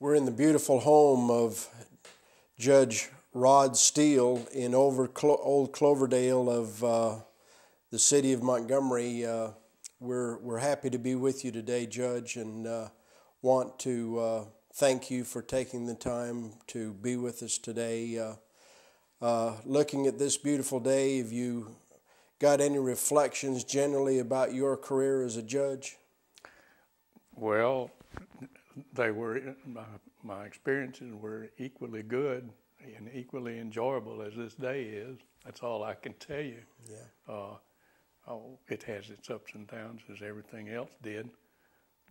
We're in the beautiful home of Judge Rod Steele in over Clo- Old Cloverdale of uh, the city of Montgomery. Uh, we're, we're happy to be with you today, Judge, and uh, want to uh, thank you for taking the time to be with us today. Uh, uh, looking at this beautiful day, have you got any reflections generally about your career as a judge? Well, they were my, my experiences were equally good and equally enjoyable as this day is. That's all I can tell you. Yeah. Uh, oh, it has its ups and downs as everything else did,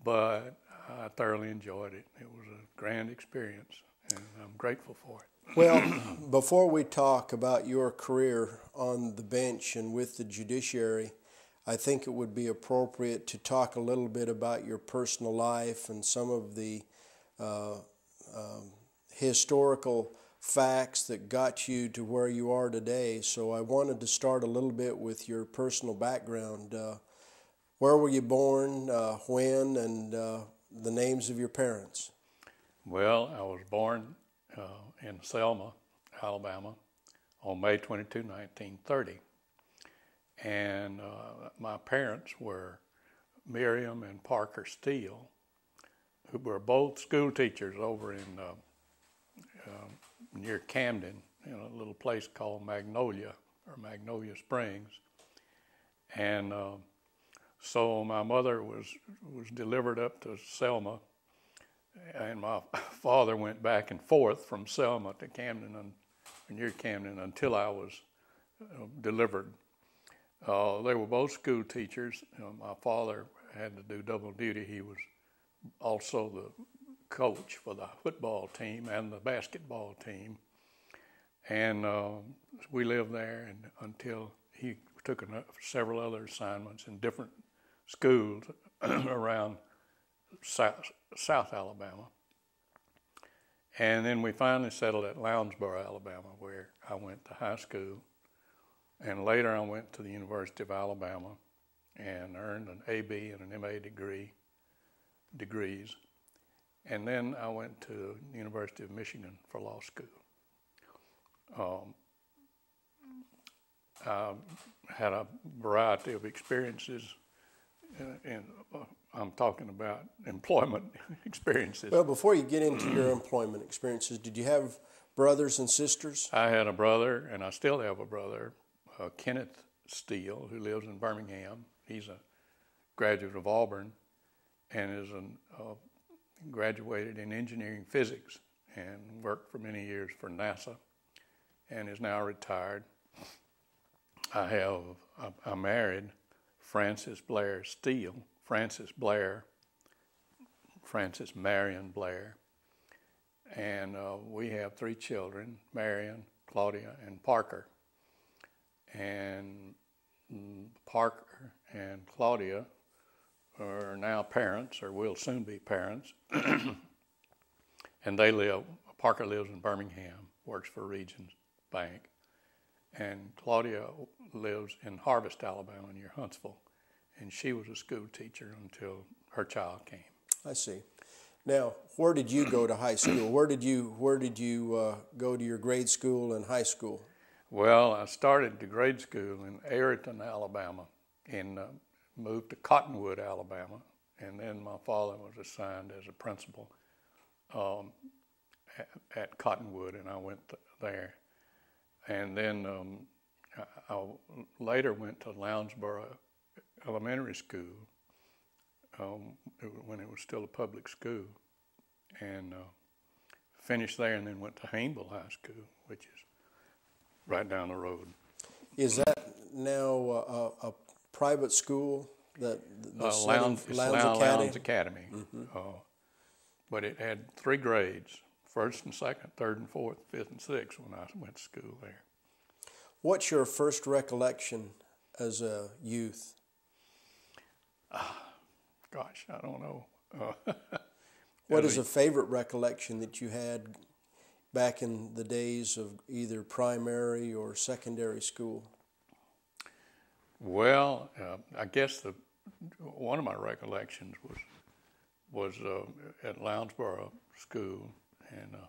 but I thoroughly enjoyed it. It was a grand experience, and I'm grateful for it. Well, before we talk about your career on the bench and with the judiciary, I think it would be appropriate to talk a little bit about your personal life and some of the uh, um, historical facts that got you to where you are today. So I wanted to start a little bit with your personal background. Uh, where were you born, uh, when, and uh, the names of your parents? Well, I was born uh, in Selma, Alabama, on May 22, 1930. And uh, my parents were Miriam and Parker Steele, who were both school teachers over in uh, uh, near Camden, in a little place called Magnolia or Magnolia Springs. And uh, so my mother was was delivered up to Selma, and my father went back and forth from Selma to Camden and near Camden until I was uh, delivered. Uh, they were both school teachers. My father had to do double duty. He was also the coach for the football team and the basketball team. And uh, we lived there and until he took several other assignments in different schools around South, South Alabama. And then we finally settled at Lowndesboro, Alabama, where I went to high school. And later I went to the University of Alabama and earned an AB and an MA degree degrees. And then I went to the University of Michigan for law school. Um, I had a variety of experiences, uh, and uh, I'm talking about employment experiences. Well, before you get into your employment experiences, did you have brothers and sisters? I had a brother, and I still have a brother, uh, Kenneth Steele, who lives in Birmingham. He's a graduate of Auburn and is an, uh, graduated in engineering physics and worked for many years for NASA and is now retired. I have, I, I married Frances Blair Steele, Frances Blair, Frances Marion Blair, and uh, we have three children Marion, Claudia, and Parker. And Parker and Claudia are now parents, or will soon be parents, and they live. Parker lives in Birmingham, works for Regions Bank, and Claudia lives in Harvest, Alabama, near Huntsville, and she was a school teacher until her child came. I see. Now, where did you go to high school? Where did you Where did you uh, go to your grade school and high school? Well, I started the grade school in Ariton, Alabama, and uh, moved to Cottonwood, Alabama, and then my father was assigned as a principal um, at, at, Cottonwood, and I went th- there. And then um, I, I, later went to Lowndesboro Elementary School um, when it was still a public school, and uh, finished there, and then went to Hayneville High School, which is right down the road. Is that now a, a private school? That the uh, Lowndes, Lowndes Academy. Lowndes Academy. Mm-hmm. Uh, but it had three grades: first and second, third and fourth, fifth and sixth when I went to school there. What's your first recollection as a youth? Uh, gosh, I don't know. Uh, what is a favorite recollection that you had back in the days of either primary or secondary school? Well, uh, I guess the one of my recollections was was uh, at Lowndesboro School, and uh,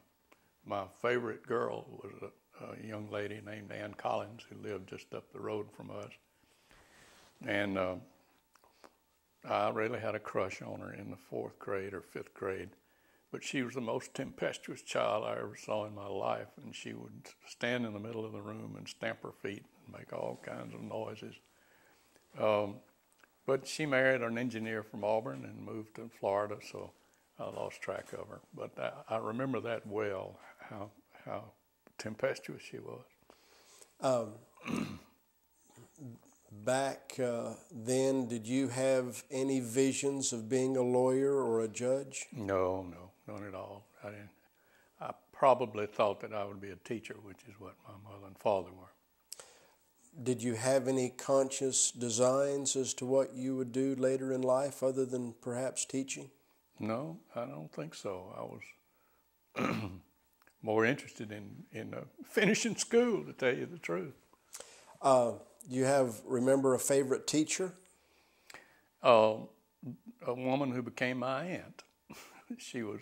my favorite girl was a, a, young lady named Ann Collins who lived just up the road from us. And uh, I really had a crush on her in the fourth grade or fifth grade. But she was the most tempestuous child I ever saw in my life, and she would stand in the middle of the room and stamp her feet and make all kinds of noises. Um, but she married an engineer from Auburn and moved to Florida, so I lost track of her. But I, I remember that well, how how tempestuous she was. Um, back uh, then, did you have any visions of being a lawyer or a judge? No, no, none at all. I didn't. I probably thought that I would be a teacher, which is what my mother and father were. Did you have any conscious designs as to what you would do later in life other than perhaps teaching? No, I don't think so. I was more interested in, in uh, finishing school, to tell you the truth. Uh, you have, remember a favorite teacher? Uh, a woman who became my aunt. she was,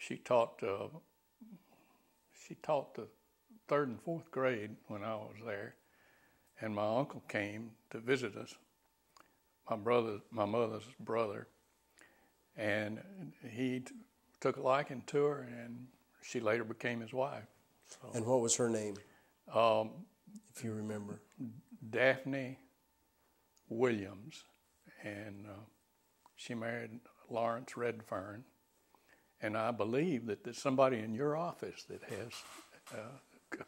she taught, uh, she taught the third and fourth grade when I was there and my uncle came to visit us, my brother, my mother's brother, and he t- took a liking to her, and she later became his wife. So, and what was her name? Um, if you remember, Daphne Williams, and uh, she married Lawrence Redfern, and I believe that there's somebody in your office that has. Uh,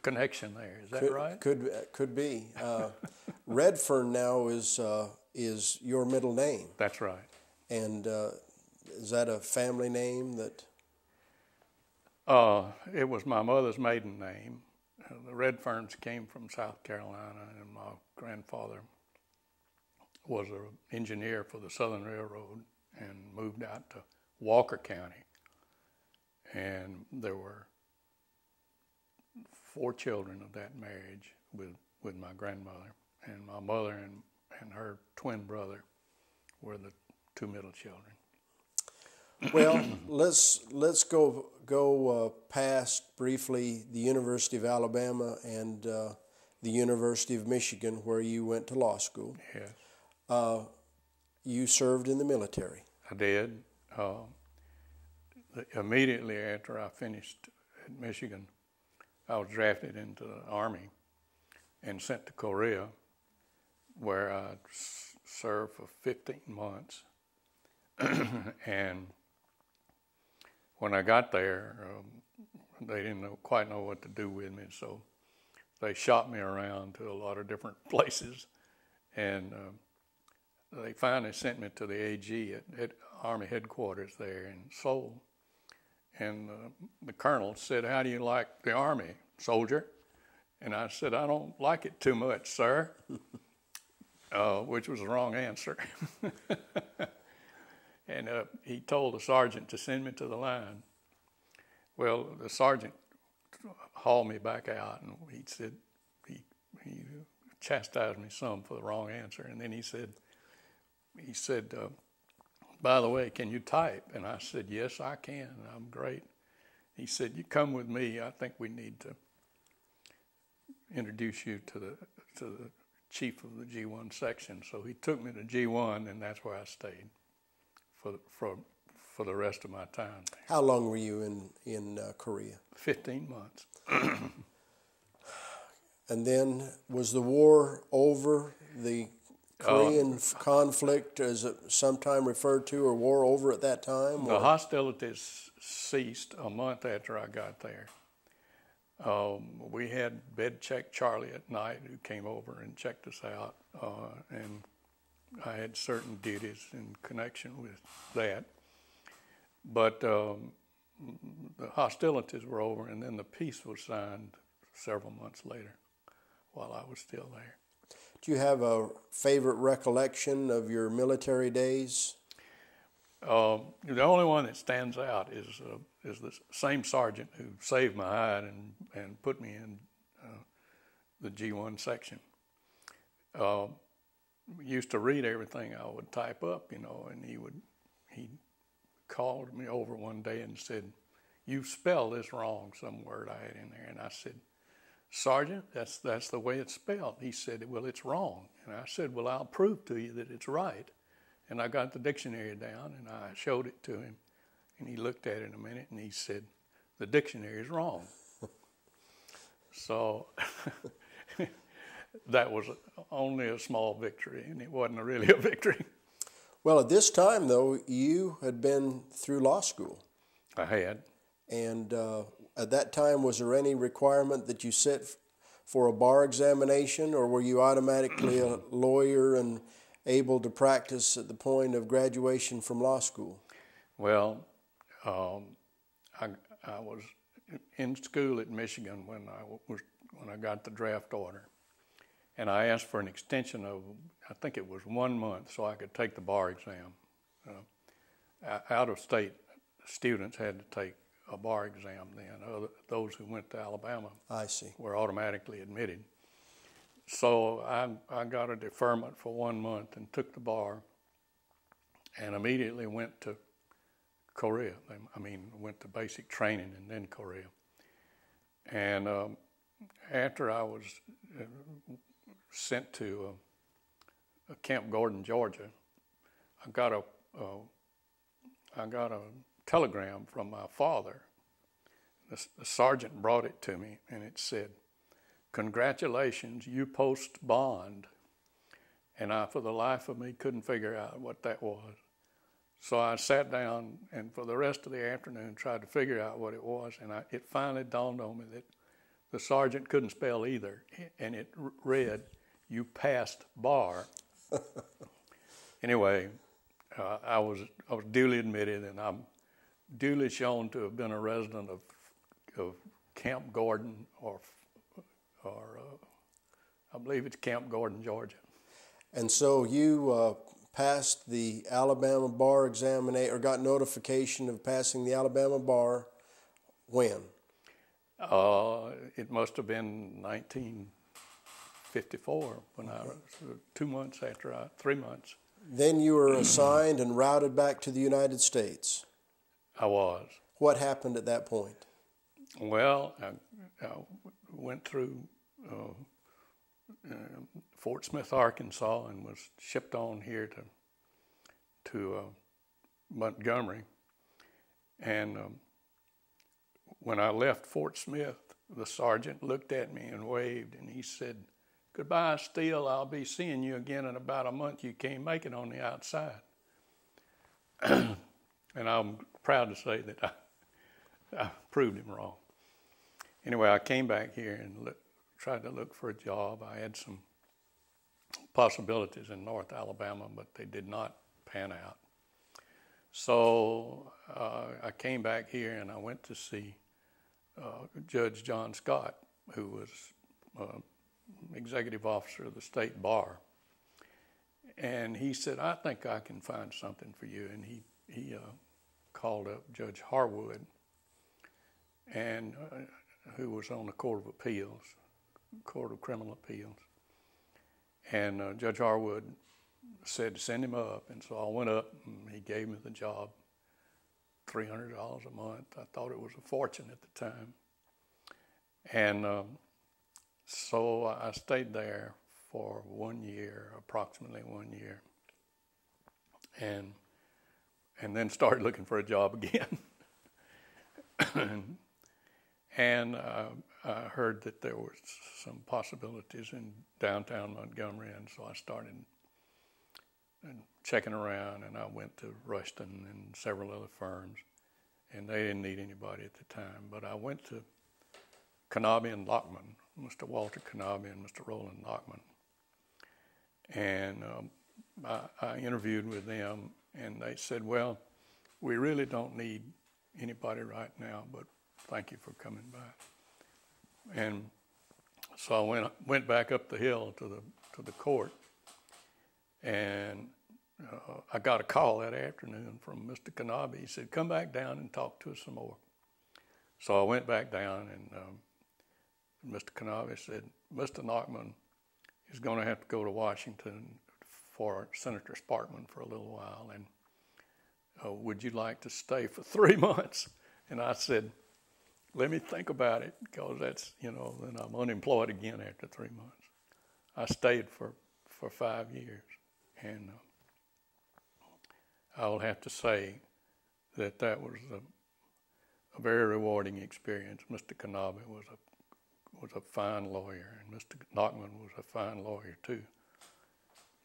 connection there. Is that could, right? Could could be. Uh, Redfern now is uh, is your middle name. That's right. And uh, is that a family name that? Uh, it was my mother's maiden name. Uh, the Redferns came from South Carolina, and my grandfather was an engineer for the Southern Railroad and moved out to Walker County. And there were four children of that marriage with, with my grandmother. And my mother and, and her twin brother were the two middle children. Well, let's let's go go uh, past briefly the University of Alabama and uh, the University of Michigan, where you went to law school. Yes. Uh, you served in the military. I did. Immediately after I finished at Michigan, I was drafted into the Army and sent to Korea, where I served for 15 months. and when I got there, um, they didn't know, quite know what to do with me, so they shot me around to a lot of different places. And uh, they finally sent me to the AG at, at Army headquarters there in Seoul and uh, the colonel said, How do you like the Army, soldier? And I said, I don't like it too much, sir, uh, which was the wrong answer. and uh, he told the sergeant to send me to the line. Well, the sergeant hauled me back out and he said, he, he chastised me some for the wrong answer. And then he said, he said, uh, by the way, can you type? And I said, Yes, I can. I'm great. He said, You come with me. I think we need to introduce you to the to the chief of the G1 section. So he took me to G1, and that's where I stayed for for for the rest of my time. How long were you in in uh, Korea? Fifteen months. and then was the war over? The Korean uh, conflict, as it sometime referred to, or war over at that time? The hostilities ceased a month after I got there. Um, we had bed check Charlie at night who came over and checked us out, uh, and I had certain duties in connection with that. But um, the hostilities were over, and then the peace was signed several months later while I was still there. Do you have a favorite recollection of your military days? Uh, the only one that stands out is uh, is the same sergeant who saved my hide and, and put me in uh, the G1 section. Uh, used to read everything I would type up, you know, and he would he called me over one day and said, "You spelled this wrong. Some word I had in there." And I said, "Sergeant, that's that's the way it's spelled." He said, "Well, it's wrong." And I said, "Well, I'll prove to you that it's right." And I got the dictionary down and I showed it to him, and he looked at it a minute and he said, "The dictionary is wrong." so. that was only a small victory, and it wasn't really a victory. Well, at this time, though, you had been through law school. I had. And uh, at that time, was there any requirement that you sit for a bar examination, or were you automatically a lawyer and able to practice at the point of graduation from law school? Well, um, I, I was in school at Michigan when I was when I got the draft order, and I asked for an extension of, I think it was one month, so I could take the bar exam. Uh, out of state students had to take a bar exam then. Other, those who went to Alabama I see. were automatically admitted. So I, I got a deferment for one month and took the bar and immediately went to Korea. I mean, went to basic training and then Korea. And um, after I was uh, sent to uh, Camp Gordon, Georgia, I got a uh, I got a telegram from my father. The, the, sergeant brought it to me, and it said, "Congratulations, you post bond." And I, for the life of me, couldn't figure out what that was. So I sat down and for the rest of the afternoon tried to figure out what it was, and I, it finally dawned on me that the sergeant couldn't spell either, and it read, you passed bar. anyway, uh, I was I was duly admitted, and I'm duly shown to have been a resident of of Camp Gordon, or or uh, I believe it's Camp Gordon, Georgia. And so you uh, passed the Alabama bar examination, or got notification of passing the Alabama bar when? Uh, it must have been 1954 when I was two months after I, three months. Then you were assigned and routed back to the United States. I was. What happened at that point? Well, I, I went through uh, uh, Fort Smith, Arkansas, and was shipped on here to to uh, Montgomery. And um, when I left Fort Smith, the sergeant looked at me and waved, and he said, Goodbye, Steele. I'll be seeing you again in about a month. You can't make it on the outside. and I'm proud to say that I, I, proved him wrong. Anyway, I came back here and look, tried to look for a job. I had some possibilities in North Alabama, but they did not pan out. So uh, I came back here and I went to see uh, Judge John Scott, who was uh, executive officer of the state bar. And he said, I think I can find something for you. And he, he uh, called up Judge Harwood, and uh, who was on the Court of Appeals, Court of Criminal Appeals. And uh, Judge Harwood said to send him up. And so I went up, and he gave me the job $300 a month. I thought it was a fortune at the time. And um, so I stayed there for one year, approximately one year, and and then started looking for a job again. and, uh, I heard that there was some possibilities in downtown Montgomery, and so I started checking around, and I went to Rushton and several other firms, and they didn't need anybody at the time. But I went to Knabe and Nachman, Mr. Walter Knabe and Mr. Roland Nachman. And um, I, I, interviewed with them, and they said, Well, we really don't need anybody right now, but thank you for coming by. And so I went, went back up the hill to the, to the court, and uh, I got a call that afternoon from Mr. Knabe. He said, Come back down and talk to us some more. So I went back down and um, Mr. Knabe said, Mr. Nachman is going to have to go to Washington for Senator Sparkman for a little while. And, uh, Would you like to stay for three months? And I said, Let me think about it because that's, you know, then I'm unemployed again after three months. I stayed for, for five years. And uh, I'll have to say that that was a, a very rewarding experience. Mr. Knabe was a was a fine lawyer, and Mr. Nachman was a fine lawyer too.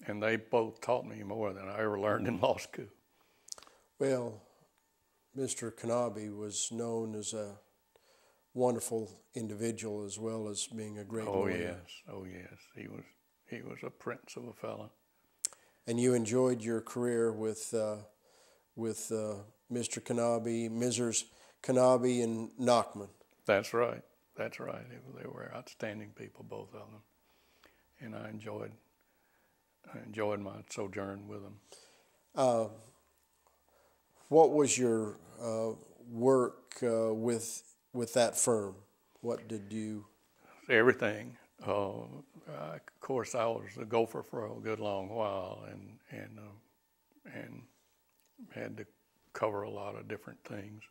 And they both taught me more than I ever learned in law school. Well, Mr. Knabe was known as a wonderful individual as well as being a great oh, lawyer. yes, oh yes, he was he was a prince of a fellow. And you enjoyed your career with uh, with uh, Mr. Knabe, Mrs. Knabe, and Nachman. That's right. That's right. They were outstanding people, both of them, and I enjoyed I enjoyed my sojourn with them. Uh, what was your uh, work uh, with with that firm? What did you? Everything. Uh, of course, I was a gopher for a good long while, and and uh, and had to cover a lot of different things.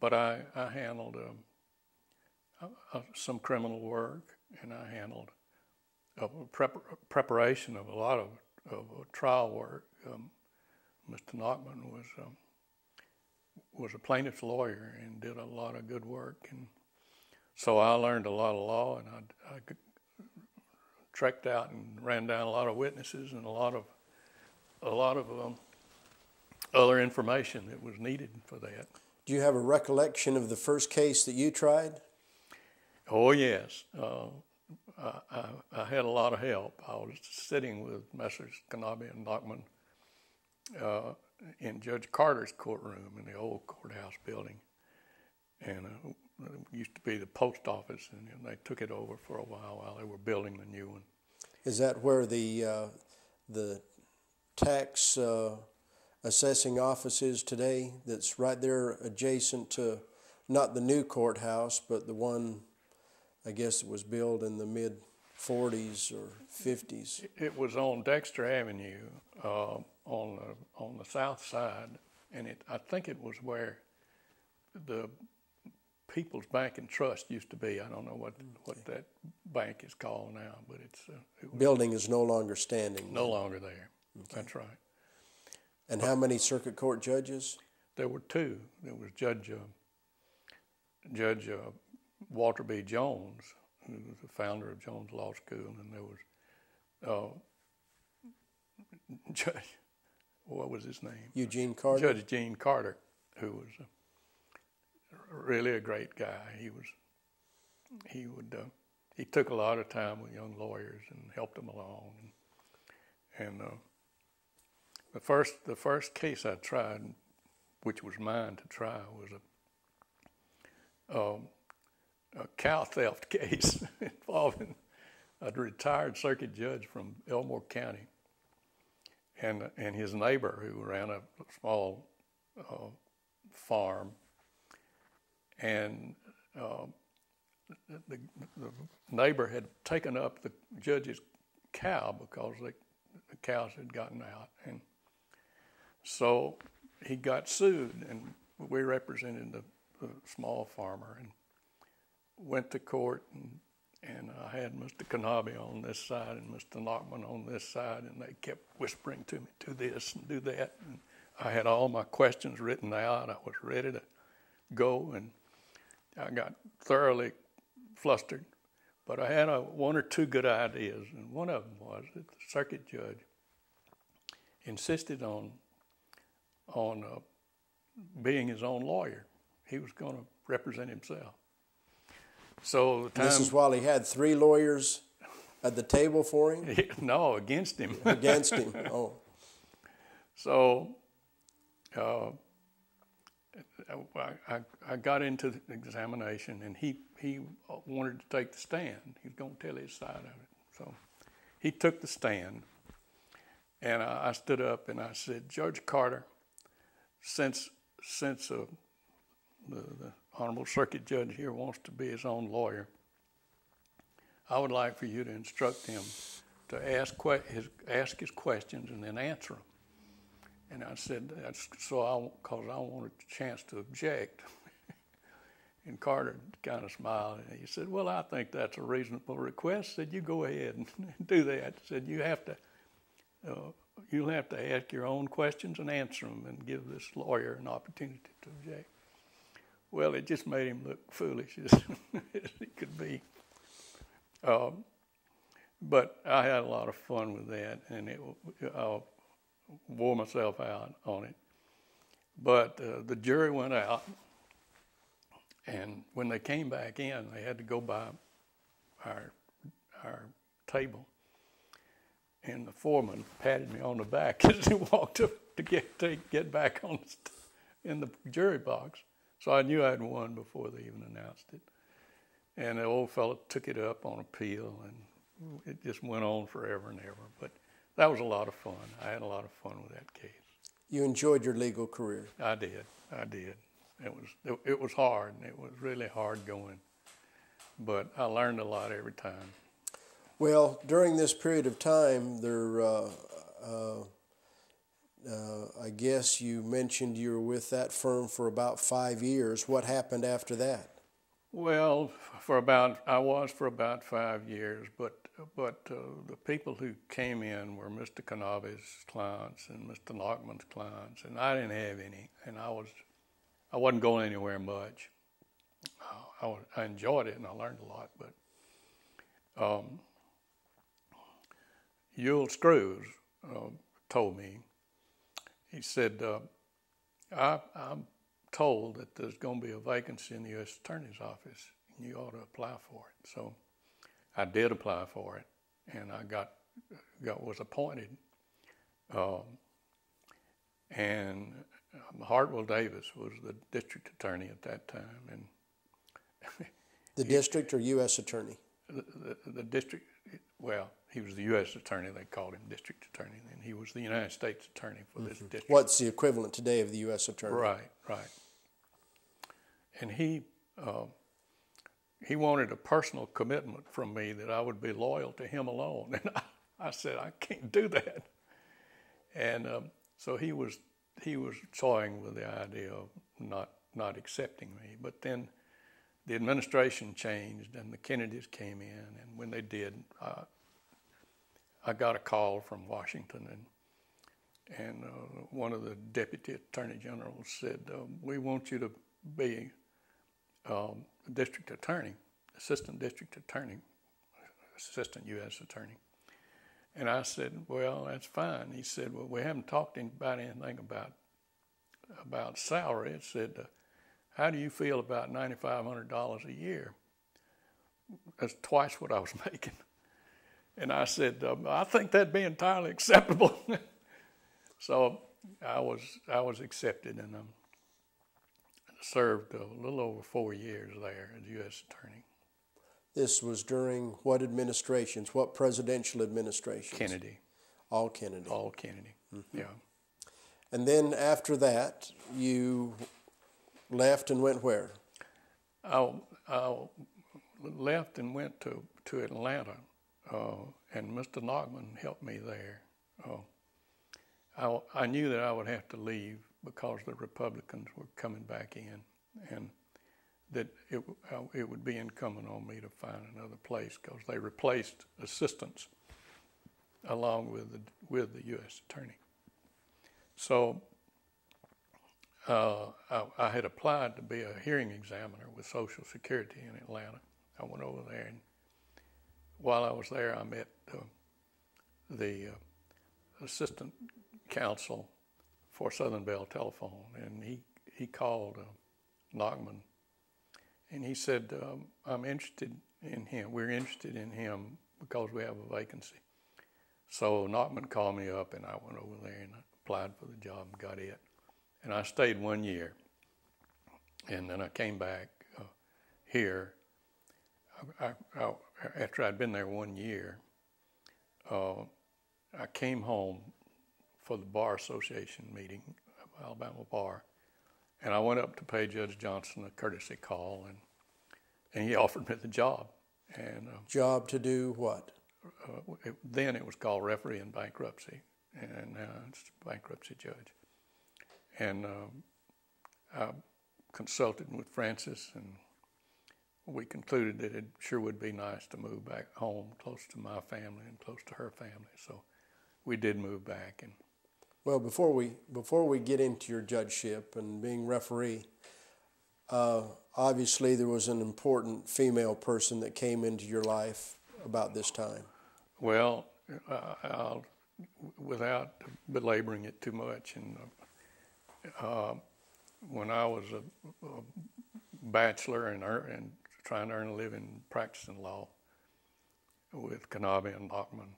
But I I handled um, some criminal work, and I handled a prep, preparation of a lot of, of trial work. Um, Mr. Nachman was um, was a plaintiff's lawyer and did a lot of good work, and so I learned a lot of law, and I, I trekked out and ran down a lot of witnesses and a lot of a lot of um, other information that was needed for that. Do you have a recollection of the first case that you tried? Oh yes, uh, I, I, had a lot of help. I was sitting with Messrs. Knabe and Nachman uh, in Judge Carter's courtroom in the old courthouse building, and uh, it used to be the post office, and they took it over for a while while they were building the new one. Is that where the uh, the tax uh, assessing office is today? That's right there adjacent to not the new courthouse, but the one I guess it was built in the mid 40s or 50s. It was on Dexter Avenue uh, on the on the south side, and it I think it was where the People's Bank and Trust used to be. I don't know what what that bank is called now, but it's uh, it building is no longer standing. No longer there. Okay. That's right. And but how many circuit court judges? There were two. There was Judge uh, Judge uh, Walter B. Jones, who was the founder of Jones Law School, and there was uh, Judge what was his name? Eugene Carter. Judge Gene Carter, who was a, really a great guy. He was he would uh, he took a lot of time with young lawyers and helped them along. And, and uh, the first the first case I tried, which was mine to try, was a um, a cow theft case involving a retired circuit judge from Elmore County and and his neighbor who ran a small uh, farm, and uh, the, the, neighbor had taken up the judge's cow because the, the cows had gotten out, and so he got sued, and we represented the, the small farmer and went to court and and I had Mr. Knabe on this side and Mr. Nachman on this side, and they kept whispering to me, do this and do that. And I had all my questions written out. I was ready to go, and I got thoroughly flustered. But I had a, one or two good ideas, and one of them was that the circuit judge insisted on on uh, being his own lawyer. He was going to represent himself. So time, this is while he had three lawyers at the table for him. no, against him. against him. Oh. So, uh, I, I got into the examination, and he he wanted to take the stand. He was going to tell his side of it. So, he took the stand, and I, I stood up and I said, Judge Carter, since since uh, the, the Honorable Circuit Judge here wants to be his own lawyer, I would like for you to instruct him to ask, que- his, ask his questions and then answer them. And I said, that's so I, because I wanted a chance to object. and Carter kind of smiled and he said, well, I think that's a reasonable request. Said, you go ahead and do that. Said, you have to, uh, you'll have to ask your own questions and answer them and give this lawyer an opportunity to object. Well, it just made him look foolish as, he could be. Um, but I had a lot of fun with that, and it, I wore myself out on it. But uh, the jury went out, and when they came back in, they had to go by our our table, and the foreman patted me on the back as he walked up to get to get back on in the jury box. So I knew I'd won before they even announced it. And the old fellow took it up on appeal, and it just went on forever and ever. But that was a lot of fun. I had a lot of fun with that case. You enjoyed your legal career. I did. I did. It was it, it was hard. It was really hard going, but I learned a lot every time. Well, during this period of time, there, uh, uh, uh, I guess you mentioned you were with that firm for about five years. What happened after that? Well, for about I was for about five years, but but uh, the people who came in were Mr. Knabe's clients and Mr. Nachman's clients, and I didn't have any, and I was I wasn't going anywhere much. I, was, I enjoyed it and I learned a lot, but um, Ewell Screws uh, told me. He said, uh, I, "I'm told that there's going to be a vacancy in the U.S. Attorney's office, and you ought to apply for it." So I did apply for it, and I got got was appointed. Um, and um, Hartwell Davis was the district attorney at that time, and the district or U.S. attorney. The, the, the, district, well, he was the U.S. attorney. They called him district attorney, and he was the United States attorney for mm-hmm. this district. What's the equivalent today of the U.S. attorney? Right, right. And he uh, he wanted a personal commitment from me that I would be loyal to him alone. And I, I said, I can't do that. And um, so he was he was toying with the idea of not not accepting me. But then the administration changed and the Kennedys came in, and when they did, uh, I got a call from Washington, and and uh, one of the deputy attorney generals said, uh, "We want you to be um, district attorney, assistant district attorney, assistant U.S. attorney. And I said, well, that's fine. He said, well, we haven't talked about anything about about salary. It said, uh, how do you feel about $9,500 a year? That's twice what I was making. And I said, um, I think that'd be entirely acceptable. so I was I was accepted, and um, served a little over four years there as U.S. Attorney. This was during what administrations? What presidential administrations? Kennedy. All Kennedy. All Kennedy. Mm-hmm. Yeah. And then after that, you left and went where? I, I left and went to, to Atlanta, and Mr. Nachman helped me there. Uh, I, I knew that I would have to leave because the Republicans were coming back in, and that it, uh, it would be incumbent on me to find another place because they replaced assistants along with the, with the U.S. Attorney. So uh, I, I, had applied to be a hearing examiner with Social Security in Atlanta. I went over there, and while I was there, I met uh, the uh, assistant counsel for Southern Bell Telephone, and he he called uh, and he said, um, "I'm interested in him. We're interested in him because we have a vacancy." So Nachman called me up, and I went over there and applied for the job and got it, and I stayed one year, and then I came back uh, here. I, I, after I'd been there one year, uh, I came home for the Bar Association meeting, Alabama Bar. And I went up to pay Judge Johnson a courtesy call, and, and he offered me the job. And uh, Job to do what? Uh, it, then it was called referee in bankruptcy. and now it's bankruptcy judge. And um, I consulted with Frances and we concluded that it sure would be nice to move back home, close to my family and close to her family. So we did move back. And well, before we before we get into your judgeship and being referee, uh, obviously there was an important female person that came into your life about this time. Well, uh, I'll, without belaboring it too much, and uh, when I was a, a bachelor and, and trying to earn a living practicing law with Knabe and Nachman,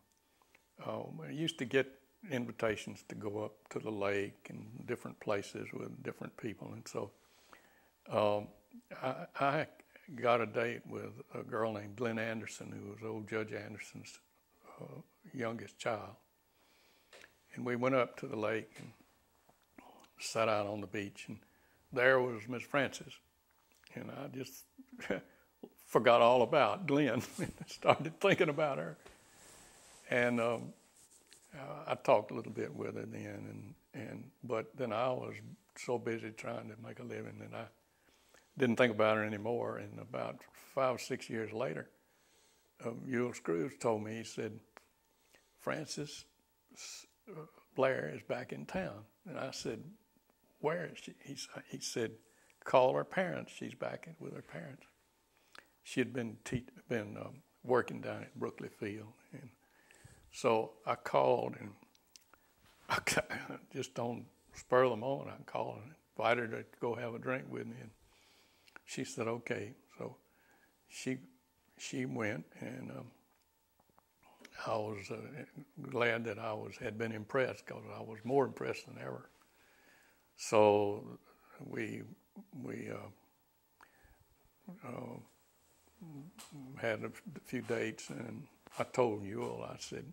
uh, I used to get invitations to go up to the lake and different places with different people, and so um, I, I, got a date with a girl named Glenn Anderson, who was old Judge Anderson's uh, youngest child, and we went up to the lake and sat out on the beach, and there was Miss Frances, and I just forgot all about Glenn started thinking about her, and um, I talked a little bit with her then, and and but then I was so busy trying to make a living that I didn't think about her anymore. And about five or six years later, um, Ewell Screws told me, he said, Frances uh, Blair is back in town. And I said, where is she? He, he said, call her parents. She's back with her parents. She had been te- been um, working down at Brookley Field, and so I called and I just on spur of the moment I called and invited her to go have a drink with me, and she said okay. So she she went, and um, I was uh, glad that I was had been impressed because I was more impressed than ever. So we we uh, uh, had a few dates, and I told Ewell, I said,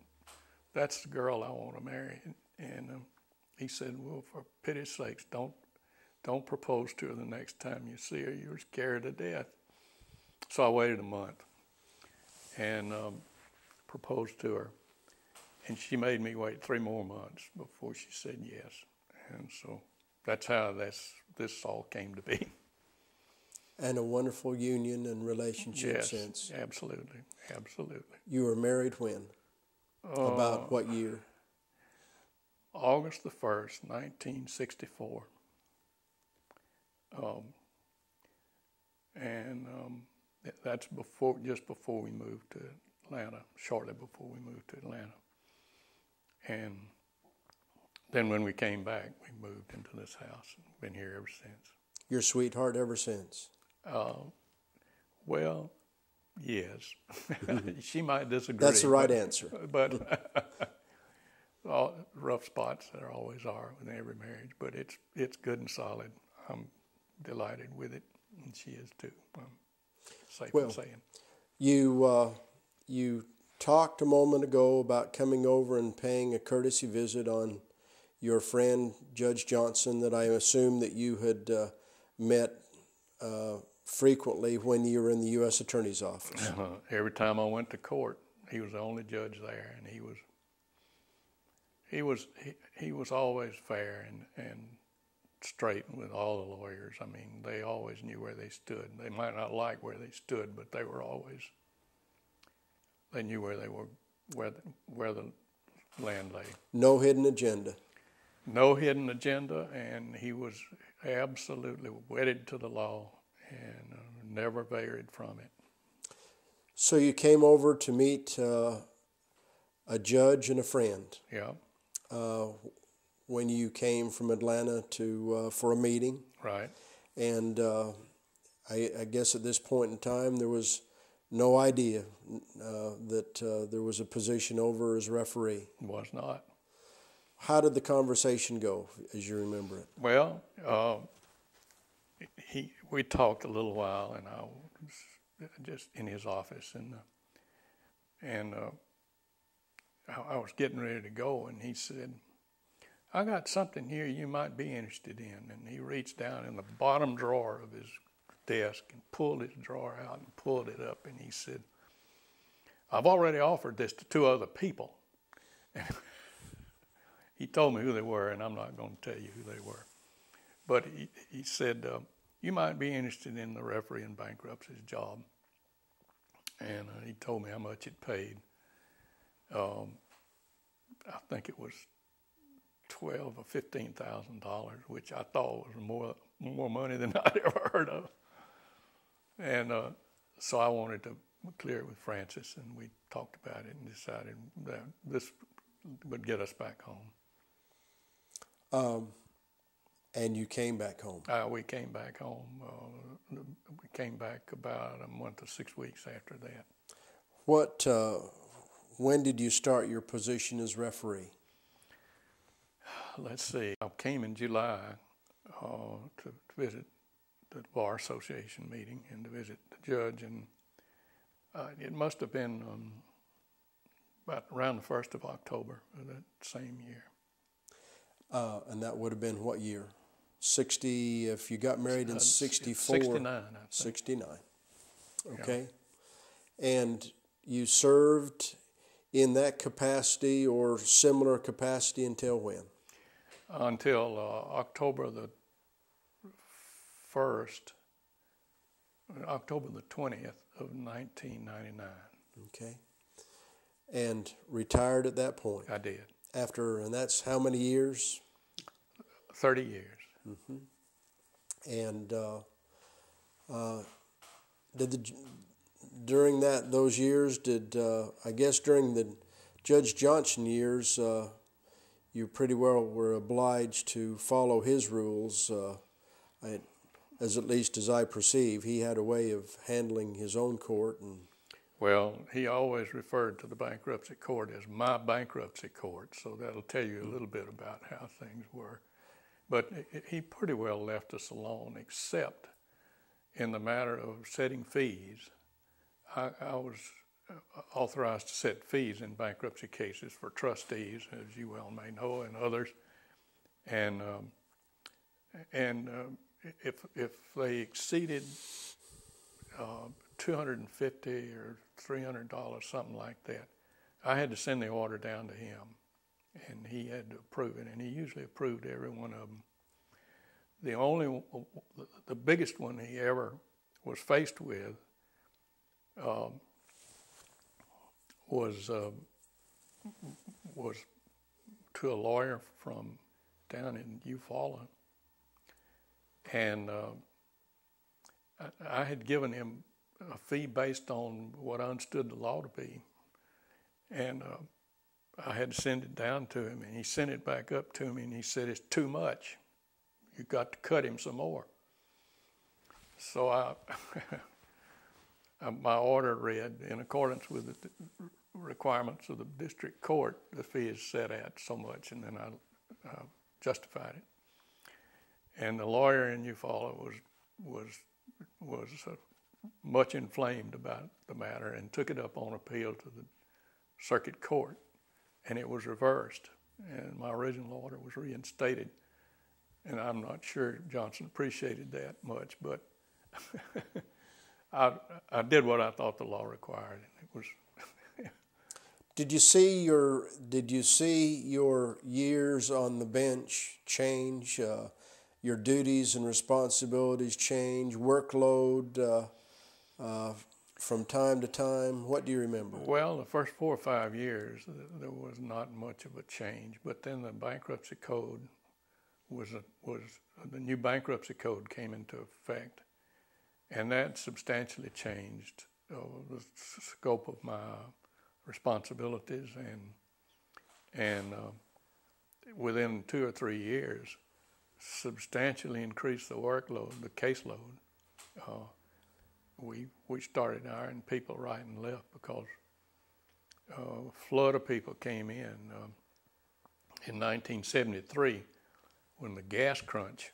"That's the girl I want to marry." And um, he said, "Well, for pity's sakes, don't don't propose to her the next time you see her. You're scared to death." So I waited a month and um, proposed to her, and she made me wait three more months before she said yes. And so that's how this this all came to be. And a wonderful union and relationship yes, since. Absolutely, absolutely. You were married when? Uh, About what year? August the first, nineteen sixty-four. Um, and um, that's before, just before we moved to Atlanta. Shortly before we moved to Atlanta, and then when we came back, we moved into this house and been here ever since. Your sweetheart ever since? Uh, well, yes. she might disagree. That's the right but, answer. But all rough spots there always are with every marriage, but it's it's good and solid. I'm delighted with it, and she is too. I'm safe well, in saying. You uh, you talked a moment ago about coming over and paying a courtesy visit on your friend Judge Johnson that I assume that you had uh, met uh, frequently when you were in the U.S. Attorney's Office. Uh, every time I went to court, he was the only judge there, and he was he was he, he was always fair and and straight with all the lawyers. I mean, they always knew where they stood. They might not like where they stood, but they were always they knew where they were where the, where the land lay. No hidden agenda no hidden agenda, and he was absolutely wedded to the law and uh, never varied from it. So you came over to meet uh, a judge and a friend. Yeah. Uh, when you came from Atlanta to uh, for a meeting. Right. And uh, I, I, guess at this point in time there was no idea uh, that there was a position over as referee. Was not. How did the conversation go, as you remember it? Well, uh, he we talked a little while, and I was just in his office, and uh, and uh, I, I was getting ready to go, and he said, "I got something here you might be interested in." And he reached down in the bottom drawer of his desk and pulled his drawer out and pulled it up, and he said, "I've already offered this to two other people." he told me who they were, and I'm not going to tell you who they were. But he, he said, uh, You might be interested in the referee in bankruptcy's job. And uh, he told me how much it paid. Um, I think it was twelve or fifteen thousand dollars, which I thought was more more money than I'd ever heard of. And uh, so I wanted to clear it with Frances, and we talked about it and decided that this would get us back home. Um, and you came back home. Uh, we came back home. Uh, we came back about a month or six weeks after that. What? Uh, when did you start your position as referee? Let's see. I came in July uh, to, to visit the bar association meeting and to visit the judge, and uh, it must have been um, about around the first of October of that same year. Uh, and that would have been what year? 60, if you got married in 64. 69, 69. Okay. Yeah. And you served in that capacity or similar capacity until when? Until uh, October the 1st, October the 20th of 1999. Okay. And retired at that point? I did. After, and that's how many years? 30 years. Mm-hmm. And uh, uh, did the during that those years did uh, I guess during the Judge Johnson years uh, you pretty well were obliged to follow his rules. Uh, I, as at least as I perceive, he had a way of handling his own court and. Well, he always referred to the bankruptcy court as my bankruptcy court, so that'll tell you a little bit about how things were. But he pretty well left us alone, except in the matter of setting fees. I, I was uh, authorized to set fees in bankruptcy cases for trustees, as you well may know, and others. And um, and uh, if if they exceeded uh, 250 or 300 dollars, something like that, I had to send the order down to him and he had to approve it, and he usually approved every one of them. The only, the biggest one he ever was faced with um, was uh, was to a lawyer from down in Eufaula, and uh, I, I had given him a fee based on what I understood the law to be, and I had to send it down to him, and he sent it back up to me, and he said, It's too much. You've got to cut him some more. So I, my order read, in accordance with the requirements of the district court, the fee is set at so much, and then I justified it. And the lawyer in Eufaula was was was uh, much inflamed about the matter and took it up on appeal to the circuit court and it was reversed, and my original order was reinstated. And I'm not sure Johnson appreciated that much, but I, I did what I thought the law required, and it was. did you see your Did you see your years on the bench change? Uh, your duties and responsibilities change, workload uh, uh, from time to time? What do you remember? Well, the first four or five years, there was not much of a change. But then the bankruptcy code was a, was the new bankruptcy code came into effect, and that substantially changed uh, the scope of my responsibilities and and uh, within two or three years, substantially increased the workload, the caseload. Uh, we we started hiring people right and left because uh, a flood of people came in uh, in 1973 when the gas crunch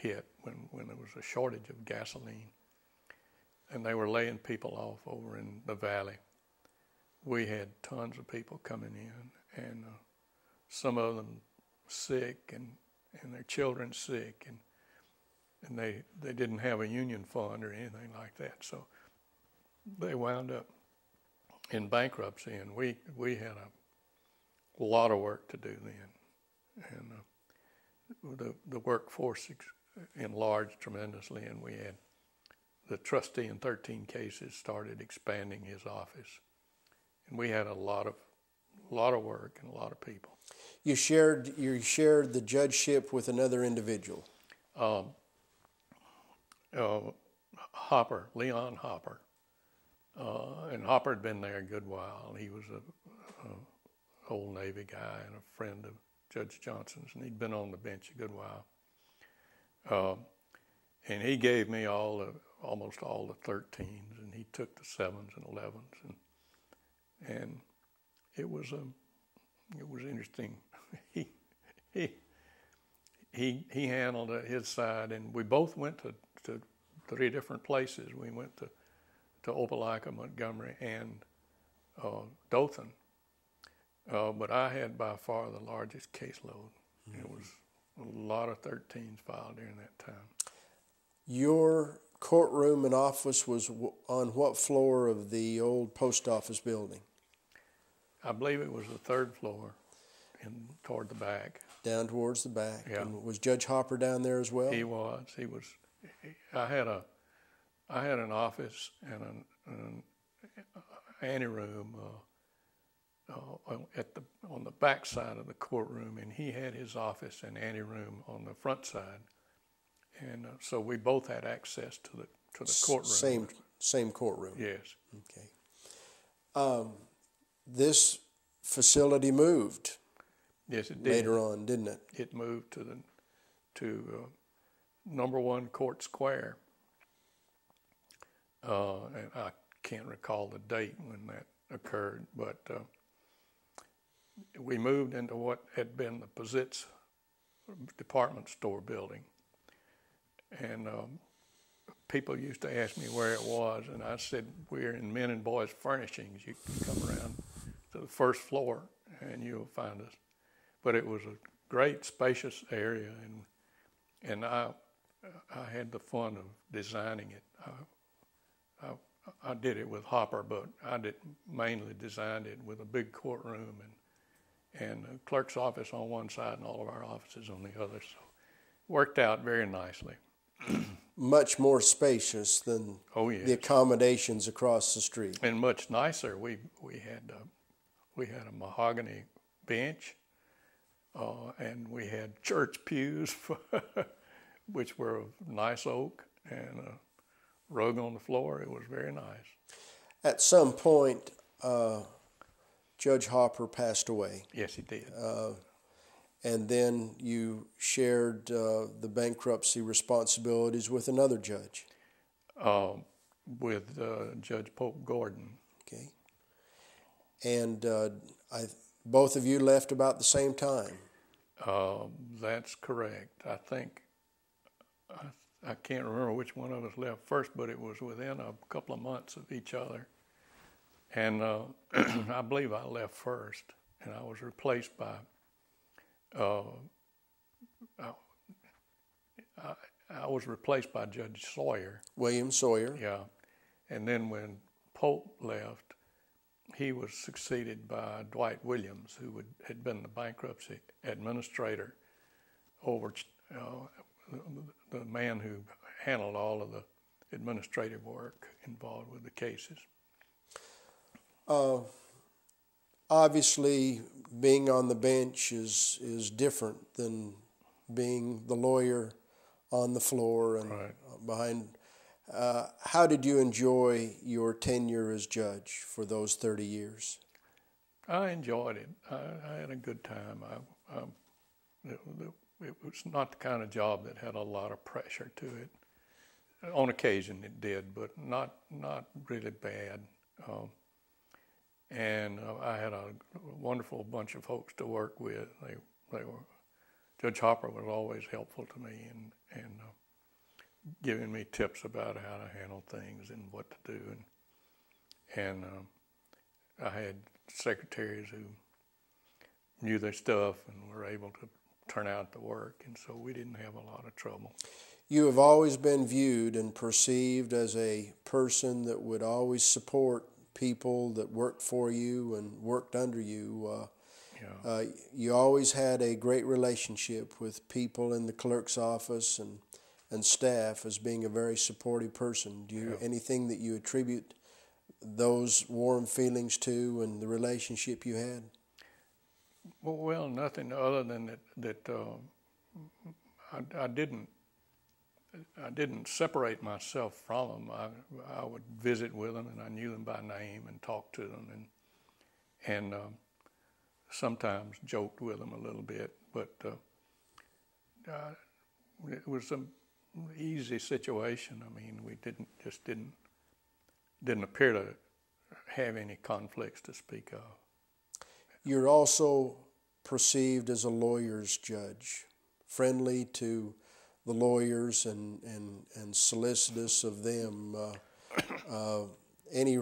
hit, when when there was a shortage of gasoline, and they were laying people off over in the valley. We had tons of people coming in, and uh, some of them sick, and and their children sick, and and they, they didn't have a union fund or anything like that. So they wound up in bankruptcy, and we, we had a lot of work to do then. and uh, the the workforce ex- enlarged tremendously, and we had the trustee in 13 cases started expanding his office, and we had a lot of a lot of work and a lot of people. You shared you shared the judgeship with another individual. Um, uh, Hopper, Leon Hopper, uh, and Hopper had been there a good while. He was a, a old Navy guy and a friend of Judge Johnson's, and he'd been on the bench a good while. Um, and he gave me all the almost all the 13s, and he took the sevens and 11s, and and it was a it was interesting. he he he he handled his side, and we both went to, to three different places. We went to to Opelika, Montgomery, and uh, Dothan. Uh, but I had by far the largest caseload. Mm-hmm. It was a lot of 13s filed during that time. Your courtroom and office was on what floor of the old post office building? I believe it was the third floor, and toward the back. Down towards the back. Yeah. And was Judge Hopper down there as well? He was. He was. I had a, I had an office and an, an anteroom uh, uh, at the on the back side of the courtroom, and he had his office and anteroom on the front side, and uh, so we both had access to the to the courtroom. Same same courtroom. Yes. Okay. Um, this facility moved. Yes, it did. Later on, didn't it? It moved to the to uh, number one Court Square, uh, and I can't recall the date when that occurred, but uh, we moved into what had been the Pizitz department store building, and um, people used to ask me where it was, and I said we're in Men and Boys Furnishings. You can come around to the first floor, and you'll find us. But it was a great, spacious area, and and I I had the fun of designing it. I, I, I did it with Hopper, but I did mainly designed it with a big courtroom and and a clerk's office on one side and all of our offices on the other. So worked out very nicely. much more spacious than oh, yes. the accommodations across the street. And much nicer. We we had uh, we had a mahogany bench, uh, and we had church pews, which were of nice oak, and a rug on the floor. It was very nice. At some point, uh, Judge Hopper passed away. Yes, he did. Uh, and then you shared uh, the bankruptcy responsibilities with another judge. Um, with uh, Judge Pope Gordon. Okay. And uh, I, both of you left about the same time. Uh, that's correct. I think I, I, can't remember which one of us left first, but it was within a couple of months of each other. And uh, I believe I left first, and I was replaced by. Uh, I, I, I was replaced by Judge Sawyer. William Sawyer. Yeah, and then when Pope left, he was succeeded by Dwight Williams, who would, had been the bankruptcy administrator over uh, the man who handled all of the administrative work involved with the cases. Uh, obviously, being on the bench is is different than being the lawyer on the floor and right. behind uh, how did you enjoy your tenure as judge for those 30 years? I enjoyed it. I, I had a good time. I, I, it, it, was not the kind of job that had a lot of pressure to it. On occasion it did, but not not really bad. Um, and uh, I had a wonderful bunch of folks to work with. They they were Judge Hopper was always helpful to me, and and uh, giving me tips about how to handle things and what to do. And, and um, I had secretaries who knew their stuff and were able to turn out the work, and so we didn't have a lot of trouble. You have always been viewed and perceived as a person that would always support people that worked for you and worked under you. Uh, Yeah. Uh, you always had a great relationship with people in the clerk's office and and staff as being a very supportive person. Do you Yeah. anything that you attribute those warm feelings to and the relationship you had? Well, nothing other than that. That uh, I, I didn't. I didn't separate myself from them. I, I would visit with them, and I knew them by name and talked to them, and and um, sometimes joked with them a little bit. But uh, uh, it was an easy situation. I mean, we didn't just didn't didn't appear to have any conflicts to speak of. You're also perceived as a lawyer's judge, friendly to the lawyers and, and, and solicitous of them. Uh, uh, any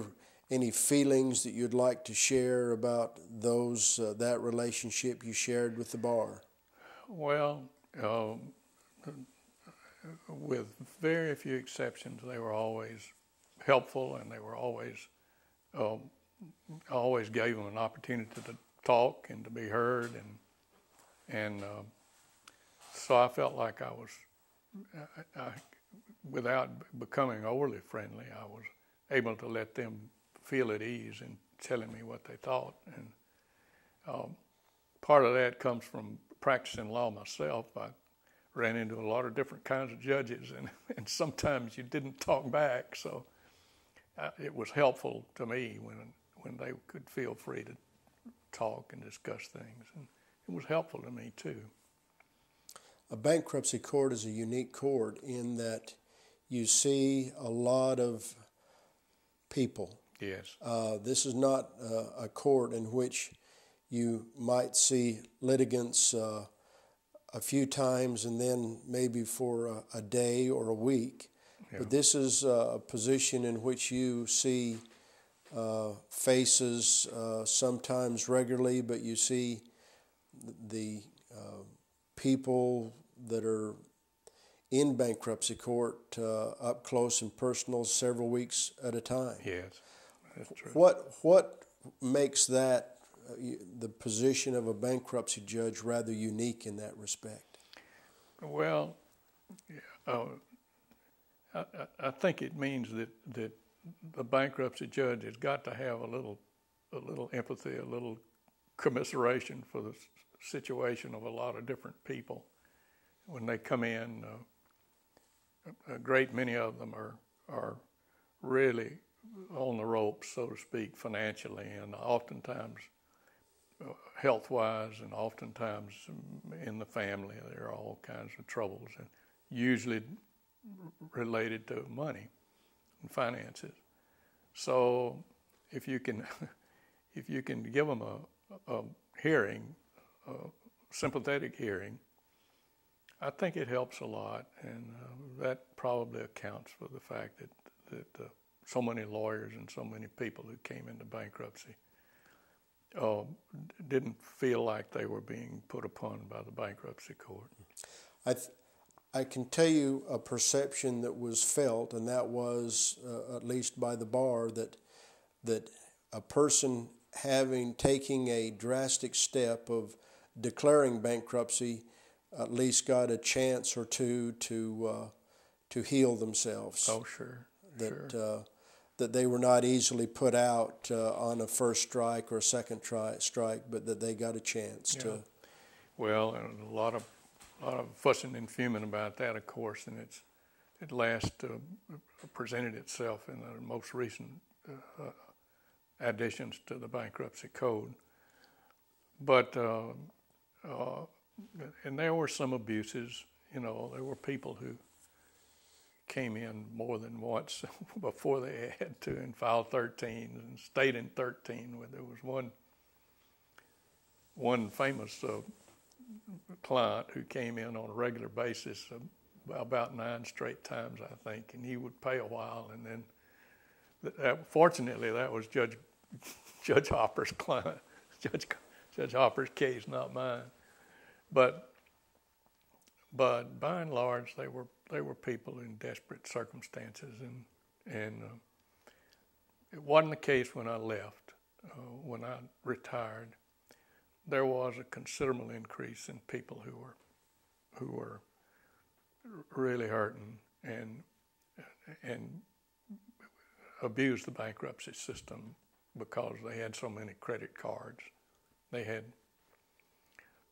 any feelings that you'd like to share about those uh, that relationship you shared with the bar? Well, uh, with very few exceptions, they were always helpful, and they were always um, always gave them an opportunity to talk and to be heard, and and uh, so I felt like I was, I, I, without becoming overly friendly, I was able to let them feel at ease in telling me what they thought, and um, part of that comes from practicing law myself. I ran into a lot of different kinds of judges, and, and sometimes you didn't talk back. So uh, it was helpful to me when when they could feel free to talk and discuss things, and it was helpful to me too. A bankruptcy court is a unique court in that you see a lot of people. Yes. Uh, this is not uh, a court in which you might see litigants uh, a few times and then maybe for a, a day or a week. Yeah. But this is uh, a position in which you see uh, faces uh, sometimes regularly, but you see the uh, people that are in bankruptcy court uh, up close and personal several weeks at a time. Yes. That's true. What what makes that uh, the position of a bankruptcy judge rather unique in that respect? Well, uh, I, I- I think it means that, that the bankruptcy judge has got to have a little, a little empathy, a little commiseration for the situation of a lot of different people. When they come in, uh, a great many of them are, are really on the ropes, so to speak, financially, and oftentimes uh, health wise, and oftentimes in the family, there are all kinds of troubles, and usually related to money and finances. So, if you can, if you can give them a, a hearing, a sympathetic hearing, I think it helps a lot, and uh, that probably accounts for the fact that that uh, so many lawyers and so many people who came into bankruptcy uh, didn't feel like they were being put upon by the bankruptcy court. I th- I can tell you a perception that was felt, and that was uh, at least by the bar that that a person having taking a drastic step of declaring bankruptcy at least got a chance or two to uh, to heal themselves. Oh, sure, that sure. uh, that they were not easily put out uh, on a first strike or a second tri- strike, but that they got a chance Yeah. to. Well, and a lot of a lot of fussing and fuming about that, of course, and it's it last uh, presented itself in the most recent uh, additions to the bankruptcy code. But uh, uh, and there were some abuses. You know, there were people who came in more than once before they had to and filed 13 and stayed in 13. There was one one famous uh, client who came in on a regular basis uh, about nine straight times, I think, and he would pay a while, and then th- that, fortunately that was Judge Judge Hopper's client, Judge Judge Hopper's case, not mine. But but by and large, they were they were people in desperate circumstances, and and uh, it wasn't the case when I left. Uh, when I retired, there was a considerable increase in people who were who were really hurting and and abused the bankruptcy system because they had so many credit cards. They had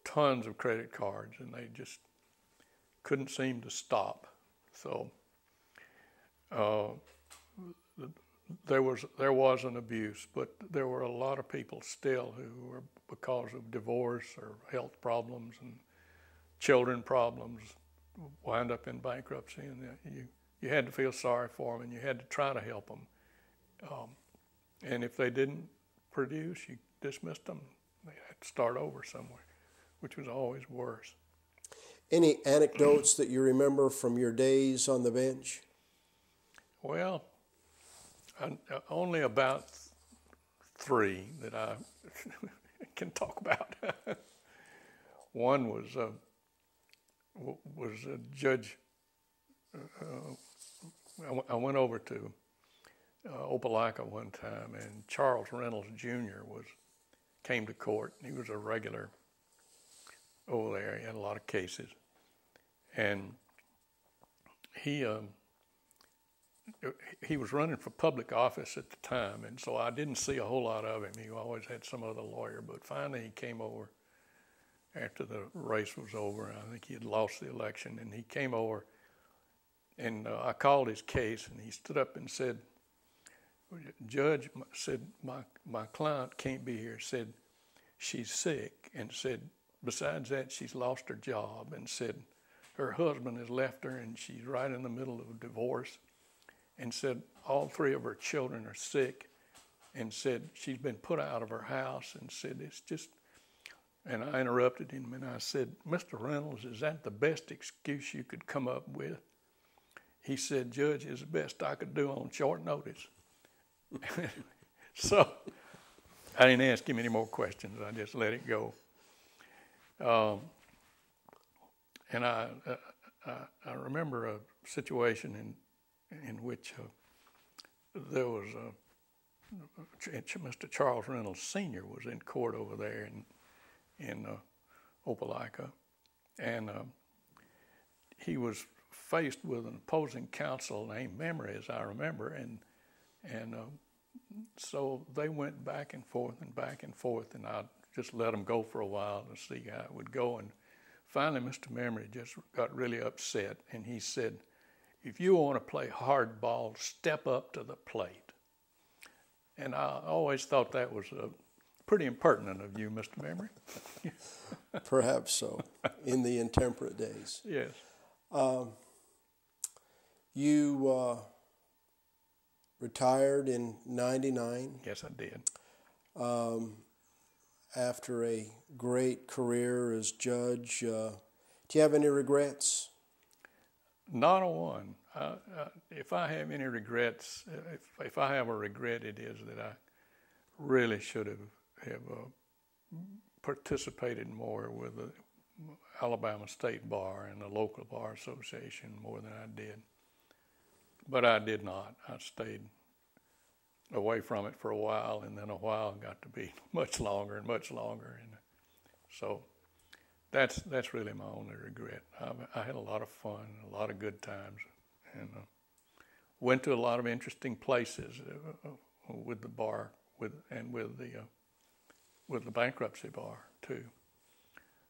tons of credit cards and they just couldn't seem to stop. So uh, there was there was an abuse, but there were a lot of people still who were because of divorce or health problems and children problems wind up in bankruptcy, and you you had to feel sorry for them and you had to try to help them. Um, and if they didn't produce, you dismissed them. They had to start over somewhere, which was always worse. Any anecdotes that you remember from your days on the bench? Well, I, uh, only about three that I can talk about. One was uh, was a judge. Uh, I went over to uh, Opelika one time, and Charles Reynolds Jr. was came to court. He was a regular over there. He had a lot of cases, and he um, he was running for public office at the time, and so I didn't see a whole lot of him. He always had some other lawyer, but finally he came over after the race was over. I think he had lost the election, and he came over, and uh, I called his case, and he stood up and said, "Judge said my my client can't be here. Said she's sick, and said besides that she's lost her job, and said." Her husband has left her and she's right in the middle of a divorce and said all three of her children are sick and said she's been put out of her house and said it's just and I interrupted him and I said, Mr. Reynolds, is that the best excuse you could come up with? He said, Judge, it's the best I could do on short notice. so I didn't ask him any more questions. I just let it go. Um, and I, uh, I, I remember a situation in in which uh, there was a, Mr. Charles Reynolds Sr. was in court over there in, in uh, Opelika, and uh, he was faced with an opposing counsel named Memory, as I remember, and and uh, so they went back and forth and back and forth, and I just let them go for a while to see how it would go, and finally Mr. Memory just got really upset, and he said if you want to play hardball, step up to the plate. And I always thought that was uh, pretty impertinent of you, Mr. Memory. Perhaps so, in the intemperate days. Yes. Um, you uh, retired in 99. Yes, I did. Um, after a great career as judge, uh, do you have any regrets? Not a one. Uh, uh, if I have any regrets, if, if I have a regret, it is that I really should have have uh, participated more with the Alabama State Bar and the local bar association more than I did. But I did not. I stayed away from it for a while, and then a while got to be much longer and much longer, and so that's that's really my only regret. I, I, had a lot of fun, a lot of good times, and uh, went to a lot of interesting places uh, uh, with the bar, with and with the uh, with the bankruptcy bar too.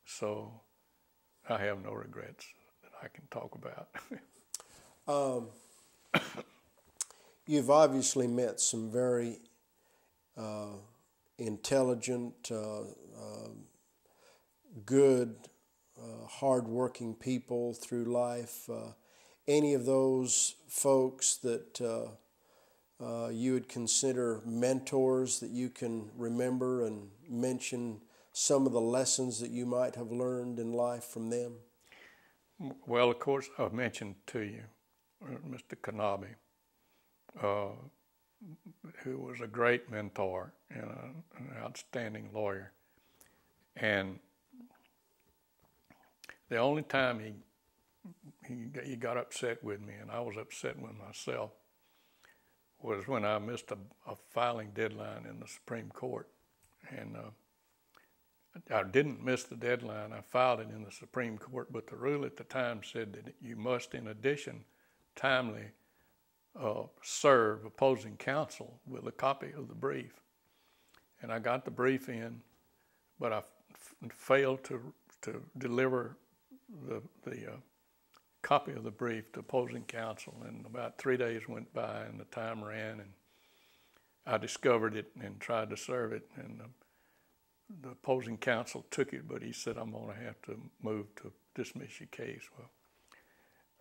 So I have no regrets that I can talk about. um, you've obviously met some very uh, intelligent uh, good, uh, hardworking people through life. Uh, any of those folks that uh, uh, you would consider mentors that you can remember and mention some of the lessons that you might have learned in life from them? Well, of course, I've mentioned to you uh, Mr. Knabe, uh, who was a great mentor and a, an outstanding lawyer. And the only time he, he, he got upset with me, and I was upset with myself, was when I missed a, a filing deadline in the Supreme Court. And uh, I didn't miss the deadline. I filed it in the Supreme Court, but the rule at the time said that you must, in addition, timely uh, serve opposing counsel with a copy of the brief. And I got the brief in, but I f- failed to to deliver the the uh, copy of the brief to opposing counsel. And about three days went by, and the time ran, and I discovered it and tried to serve it, and the, the opposing counsel took it, but he said, "I'm going to have to move to dismiss your case." Well,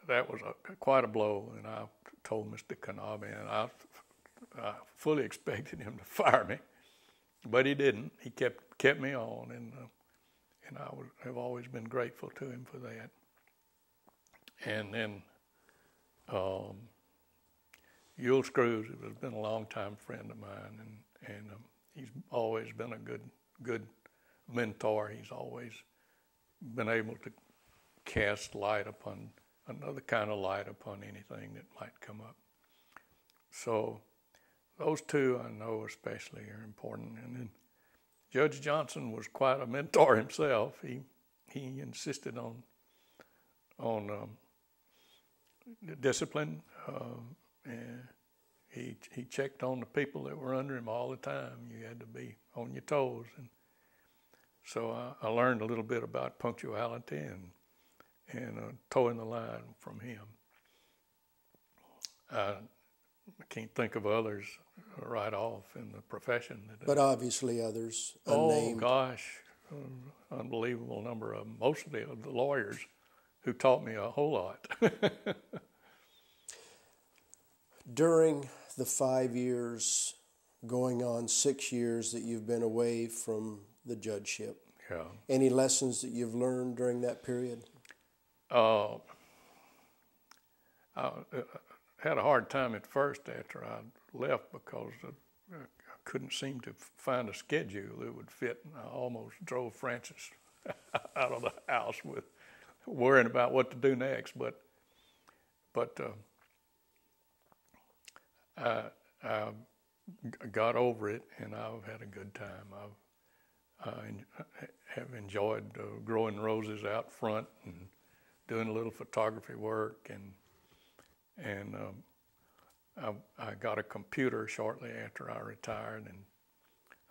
that was a, quite a blow, and I told Mr. Knabe, and I, I fully expected him to fire me, but he didn't. He kept kept me on, and uh, and I have always been grateful to him for that. And then um, Yule Screws has been a longtime friend of mine, and and um, he's always been a good good mentor. He's always been able to cast light upon another kind of light upon anything that might come up. So those two I know especially are important. And then Judge Johnson was quite a mentor himself. He he insisted on on um, discipline. Uh, and he he checked on the people that were under him all the time. You had to be on your toes, and so I, I learned a little bit about punctuality and and uh, the line from him. Can't think of others right off in the profession. That, but obviously others unnamed. Oh gosh, uh, unbelievable number of them. Mostly of the lawyers who taught me a whole lot. During the five years, going on six years that you've been away from the judgeship, yeah. any lessons that you've learned during that period? Uh, I had a hard time at first after I left because I couldn't seem to find a schedule that would fit. And I almost drove Frances out of the house with worrying about what to do next. But but uh, I, I got over it, and I've had a good time. I've I have enjoyed uh, growing roses out front and doing a little photography work and and um, I, I, got a computer shortly after I retired and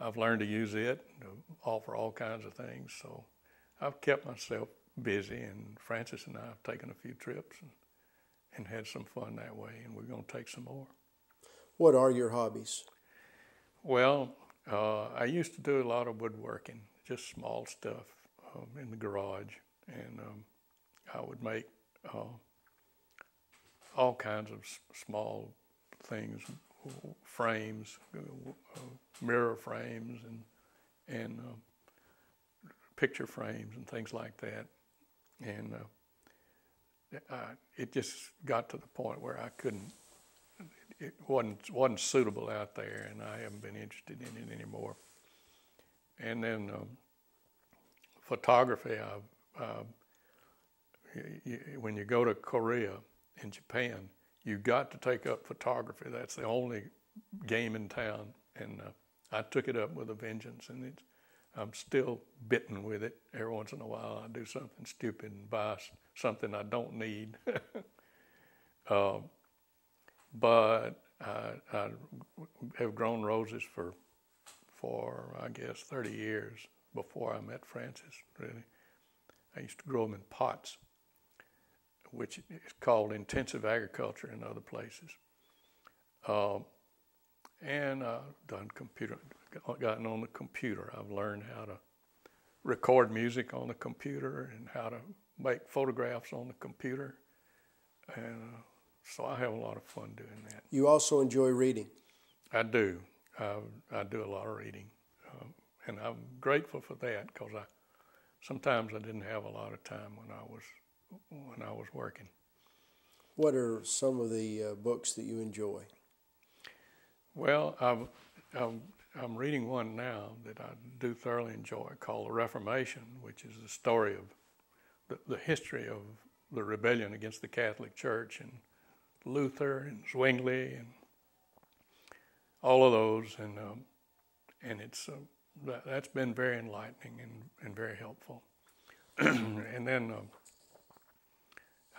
I've learned to use it to offer all kinds of things. So I've kept myself busy, and Frances and I have taken a few trips and, and had some fun that way, and we're going to take some more. What are your hobbies? Well, uh, I used to do a lot of woodworking, just small stuff um, in the garage, and um, I would make uh, all kinds of s- small things, frames, uh, mirror frames, and and uh, picture frames and things like that. And uh, it just got to the point where I couldn't. It wasn't wasn't suitable out there, and I haven't been interested in it anymore. And then um, photography, I, uh, when you go to Korea and Japan, you've got to take up photography. That's the only game in town, and uh, I took it up with a vengeance, and it's, I'm still bitten with it. Every once in a while, I do something stupid and buy something I don't need. uh, but I, I, have grown roses for, for I guess, 30 years before I met Frances. Really, I used to grow them in pots which is called intensive agriculture in other places. Uh, and I've done computer, gotten on the computer. I've learned how to record music on the computer and how to make photographs on the computer. And uh, so I have a lot of fun doing that. You also enjoy reading? I do. I, I do a lot of reading. Um, and I'm grateful for that because I sometimes I didn't have a lot of time when I was when I was working. What are some of the uh, books that you enjoy? Well, I'm, I'm, I'm, reading one now that I do thoroughly enjoy called The Reformation, which is the story of the, the history of the rebellion against the Catholic Church and Luther and Zwingli and all of those. And, um, and it's uh, that, has been very enlightening and, and very helpful. and then uh,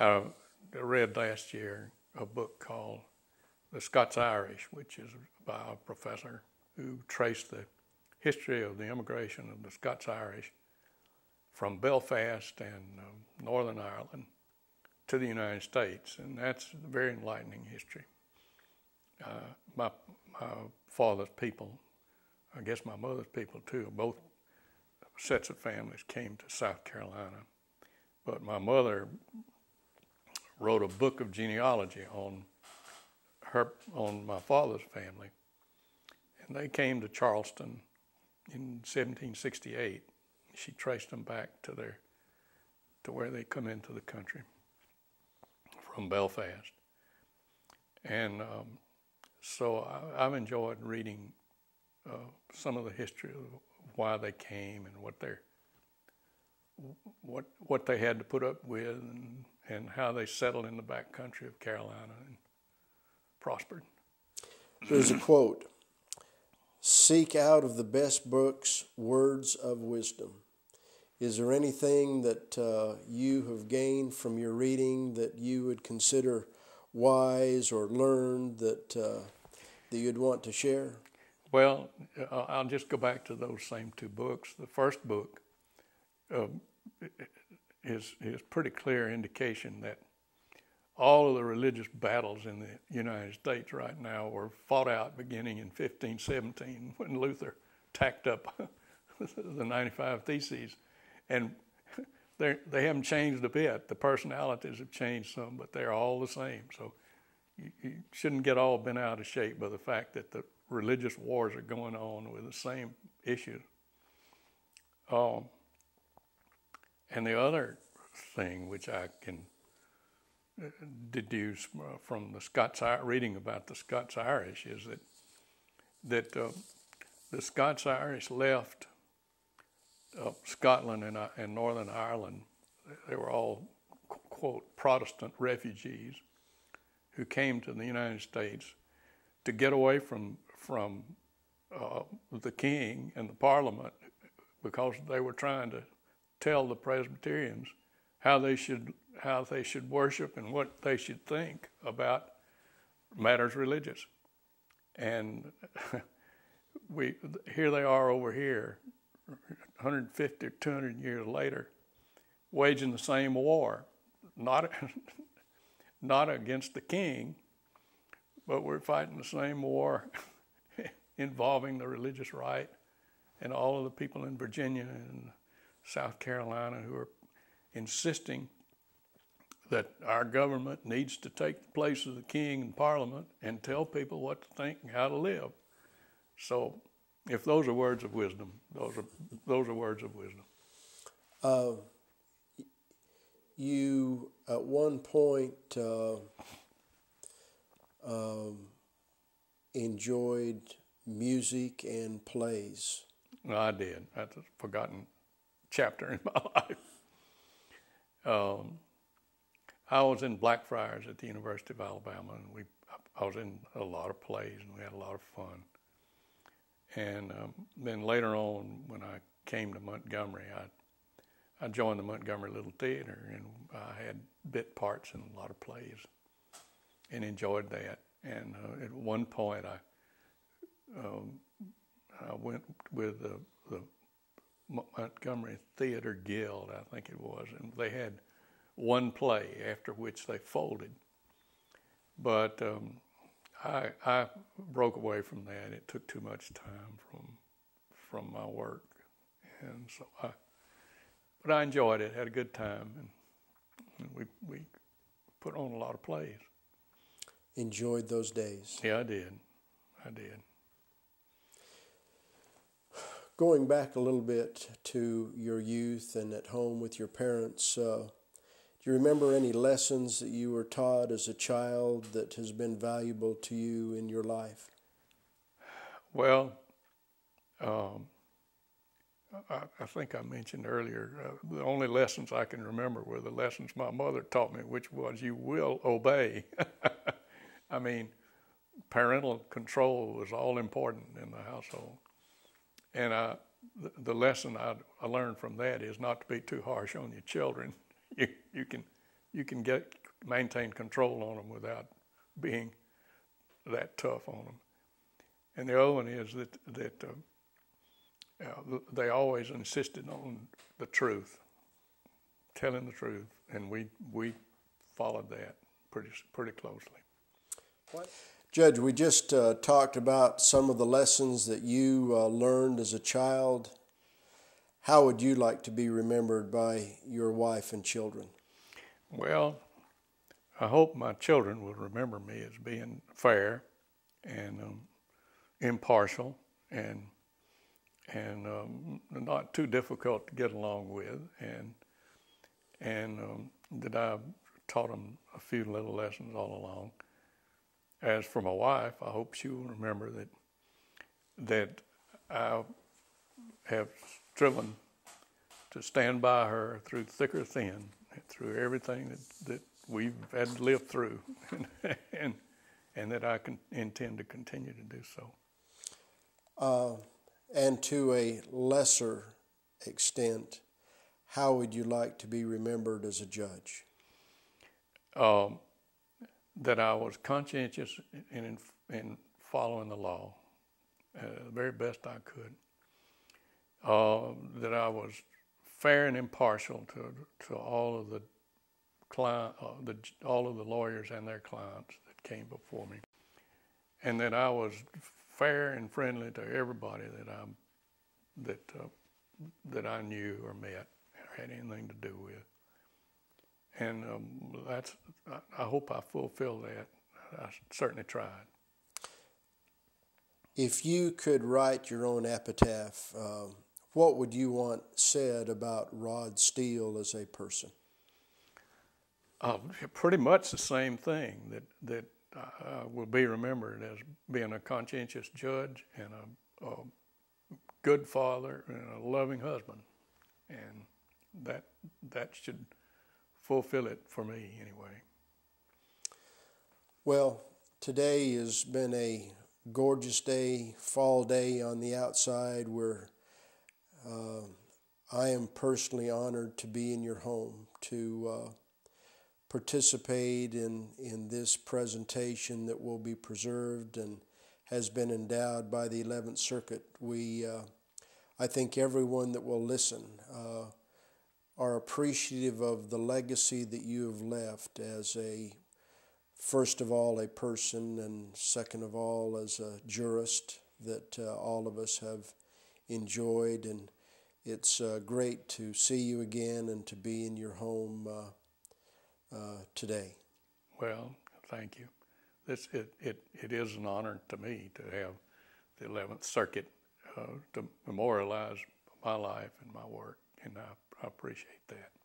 I read last year a book called The Scots Irish, which is by a professor who traced the history of the immigration of the Scots Irish from Belfast and uh, Northern Ireland to the United States, and that's a very enlightening history. Uh, my, my father's people, I guess my mother's people too, both sets of families came to South Carolina. But my mother wrote a book of genealogy on her on my father's family, and they came to Charleston in 1768. She traced them back to their to where they come into the country from Belfast. And um, so I, have enjoyed reading uh, some of the history of why they came and what they what what they had to put up with and, and how they settled in the back country of Carolina and prospered. There's a quote Seek out of the best books words of wisdom. Is there anything that uh, you have gained from your reading that you would consider wise or learned that uh, that you'd want to share? Well, uh, I'll just go back to those same two books. The first book um, is is pretty clear indication that all of the religious battles in the United States right now were fought out beginning in 1517 when Luther tacked up the 95 Theses and they they haven't changed a bit. The personalities have changed some, but they're all the same. So you, you, shouldn't get all bent out of shape by the fact that the religious wars are going on with the same issues. Um, and the other thing which I can uh, deduce from the Scots reading about the Scots Irish is that that uh, the Scots Irish left uh, Scotland and, uh, and Northern Ireland, they were all, quote, Protestant refugees who came to the United States to get away from, from uh, the king and the parliament because they were trying to tell the Presbyterians how they should how they should worship and what they should think about matters religious. And we here they are over here 150 or 200 years later, waging the same war, not, not against the king, but we're fighting the same war involving the religious right and all of the people in Virginia and South Carolina who are insisting that our government needs to take the place of the king and parliament and tell people what to think and how to live. So if those are words of wisdom, those are those are words of wisdom. Uh, you at one point uh, um, enjoyed music and plays. I did. A forgotten chapter in my life. Um, I was in Blackfriars at the University of Alabama, and we I was in a lot of plays, and we had a lot of fun. And um, then later on, when I came to Montgomery, I, I joined the Montgomery Little Theater and I had bit parts in a lot of plays and enjoyed that. And uh, at one point, I, um, I went with the, the Montgomery Theater Guild, I think it was, and they had one play after which they folded. But um, I, I broke away from that. It took too much time from from my work, and so I. But I enjoyed it. Had a good time, and, and we we put on a lot of plays. Enjoyed those days. Yeah, I did. I did. Going back a little bit to your youth and at home with your parents. Uh, do you remember any lessons that you were taught as a child that has been valuable to you in your life? Well, um, I, I, think I mentioned earlier, uh, the only lessons I can remember were the lessons my mother taught me, which was you will obey. I mean, parental control was all important in the household. And I, the, lesson I, I learned from that is not to be too harsh on your children. You, you can you can get maintain control on them without being that tough on them. And the other one is that that uh, uh, they always insisted on the truth, telling the truth, and we we followed that pretty pretty closely. What? Judge, we just uh, talked about some of the lessons that you uh, learned as a child. How would you like to be remembered by your wife and children? Well, I hope my children will remember me as being fair and um, impartial and and um, not too difficult to get along with, and and um, that I taught them a few little lessons all along as for my wife, I hope she will remember that that I have striven to stand by her through thick or thin, through everything that, that we've had to live through, and and that I can intend to continue to do so. Uh, and to a lesser extent, how would you like to be remembered as a judge? Um, that I was conscientious in, in following the law uh, the very best I could. Uh, that I was fair and impartial to to all of the client, uh, the all of the lawyers and their clients that came before me, and that I was fair and friendly to everybody that I that uh, that I knew or met or had anything to do with and um, that's I hope I fulfill that. I certainly tried. If you could write your own epitaph, um, what would you want said about Rod Steele as a person? Uh, pretty much the same thing that that uh, will be remembered as being a conscientious judge and a, a good father and a loving husband, and that that should fulfill it for me anyway. Well, today has been a gorgeous day, fall day on the outside where uh, I am personally honored to be in your home to uh, participate in, in this presentation that will be preserved and has been endowed by the 11th Circuit. We, uh, I think everyone that will listen uh, are appreciative of the legacy that you have left as a, first of all, a person, and second of all, as a jurist that uh, all of us have enjoyed. And it's uh, great to see you again and to be in your home uh, uh today. Well, thank you. This, it, it, it is an honor to me to have the 11th Circuit uh, to memorialize my life and my work, and I I appreciate that.